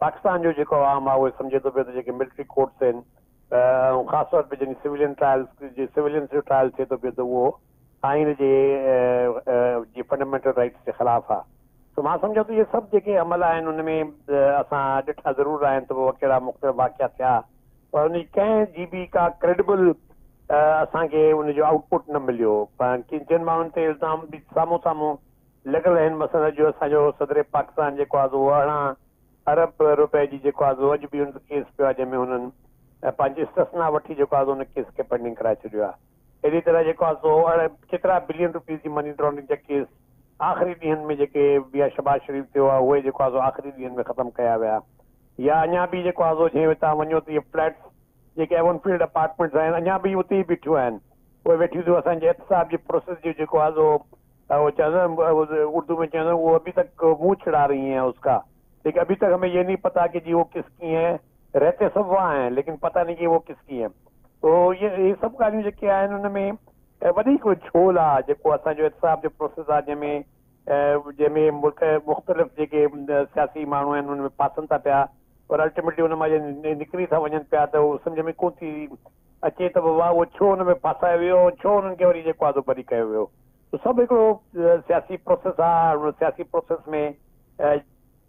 پاکستان جو عام ہے وہ سمجھے تو پہ تو ملٹری کوٹس ہیں خاص طور پہ جن سو ٹرائلس سولس ٹرائل تھے تو پہ تو وہ آئن کے فنڈامینٹل رائٹس کے خلاف ہے تو میں سمجھا تو یہ سب جی امل ہیں ان میں اب ضرور واقع تھے اور جی ان کی بھی کا کریڈبل اصل ان آؤٹپٹ نہ ملو جن مالوں کے الزام بھی سامنے ساموں لگل ہیں مسئلہ جو سدرے پاکستان جو ارہ ارب روپئے کیس پہ جی میں انسنا ویو آس کے پینڈنگ کرائے چیز کترا بلین روپیز کی منی لانڈرنگ کا کیس آخری دن میں شباز شریف تھی وہ آخری دن میں ختم کیا ویا بھی تعلق تو یہ فلٹس اپارٹمنٹس ہیں اہم بھی اتنی ہی بیٹھے ہیں وہ ویٹ صاحب جو پروس جو چاہیے اردو میں چاہو ابھی تک منہ چڑھا رہی ہے اس کا لیکن ابھی تک ہمیں یہ نہیں پتا کہ جی وہ کس کی ہیں رہتے سب وہاں ہیں لیکن پتہ نہیں کہ وہ کس کی ہیں تو یہ سب جو کیا ہے انہوں نے میں ویل جو سو جو ہے آجے میں ملک مختلف کے سیاسی نے پاسن تھا پیا اور تھا ونجن پیا تھا وہ سمجھے میں کون تھی اچھے تب با وہ چھوٹے پاسا ہو سب ایک سیاسی پوسس آ سیاسی پوسس میں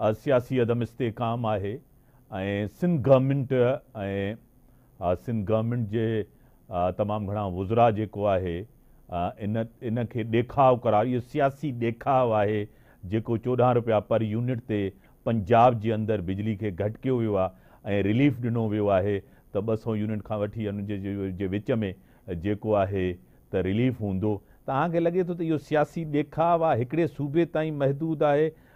सियासी अदमस्तेकाम आहे ऐं सिंध गवर्मेंट ऐं सिंध गवर्नमेंट जे तमामु घणा वुज़रा जेको आहे इन इनखे ॾेखाव करार इहो सियासी ॾेखाव आहे जेको चोॾहं रुपिया पर यूनिट ते पंजाब जे अंदरि बिजली खे घटि वियो आहे ऐं रिलीफ ॾिनो वियो आहे त ॿ सौ यूनिट खां वठी उनजे विच में जेको आहे त रिलीफ हूंदो तव्हांखे लॻे थो त इहो सियासी ॾेखाव आहे हिकिड़े सूबे ताईं महदूदु आहे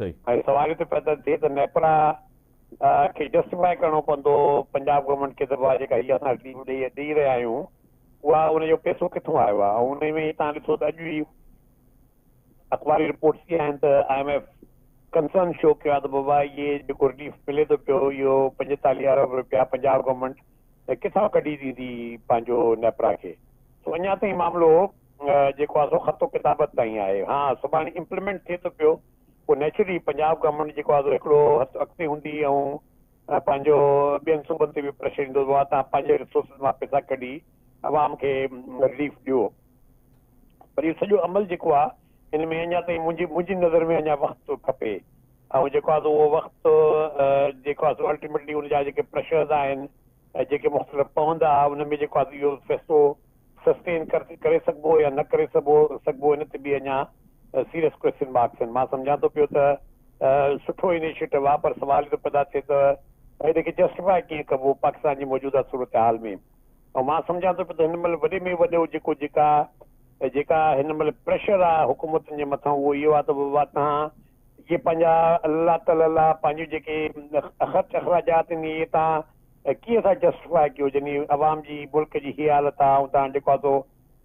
थिए त करिणो पवंदो पंजाब गवर्नमेंट उहा उनजो पैसो किथां आयो आहे तव्हां ॾिसो शो कयो आहे त बाबा जेको मिले थो पियो इहो पंजेतालीह अरब रुपया पंजाब गवर्नमेंट किथां कढी ॾींदी पंहिंजो नेपरा खे अञा ताईं मामिलो जेको आहे हा सुभाणे इम्प्लीमेंट थिए थो पियो पोइ नेचुरली पंजाब गवर्नमेंट जेको आहे हिकिड़ो अॻिते हूंदी ऐं पंहिंजो ॿियनि सूबनि ते बि प्रेशर ईंदो आहे तव्हां पंहिंजे रिसोर्सिस मां पैसा कढी आवाम खे रिलीफ ॾियो पर इहो सॼो अमल जेको आहे हिन में अञा ताईं मुंहिंजी मुंहिंजी नज़र में अञा वक़्तु खपे ऐं जेको आहे उहो वक़्तु जेको आहे अल्टीमेटली हुनजा जेके प्रेशर्स आहिनि जेके मुख़्तलिफ़ पवंदा हुन में जेको आहे इहो फ़ैसिलो सस्टेन करे सघिबो या न करे सघो सघिबो हिन ते बि अञा سیریس کوشچن مارکس میں سمجھا تو پہ تو انشیٹو واپس سوال پیدا تھے تو جسٹفائی کیبو پاکستان کی موجودہ صورت حال میں اور سمجھا تو پھر تو مل پریشر ہے حکومت کے مت وہ تو بابا تعلیم یہ ہاں۔ اللہ تعالی جیراجات کروام کی ملک کی یہ حالت ہے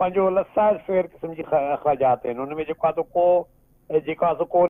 पंहिंजो लसा क़िस्म जी अख़राजात आहिनि हुन में जेको आहे को जेको आहे को